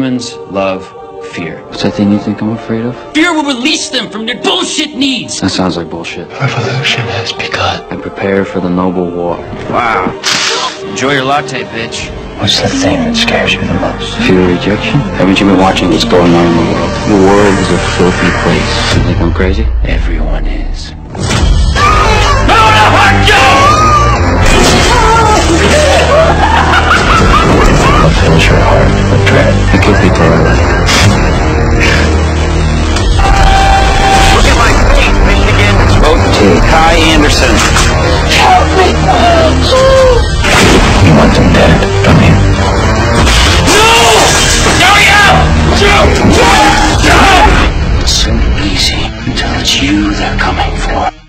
Humans love fear. What's that thing you think I'm afraid of? Fear will release them from their bullshit needs. That sounds like bullshit. Revolution has begun. I prepare for the noble war. Wow. Enjoy your latte, bitch. What's the thing that scares you the most? Fear of rejection? Haven't you been watching what's going on in the world? The world is a filthy place. You think I'm crazy? Everyone is. to Look at my feet, Michigan. To Kai Anderson. Help me. You want them dead, don't you? No! Hurry up! Shoot! Shoot! So easy until it's you they're coming for.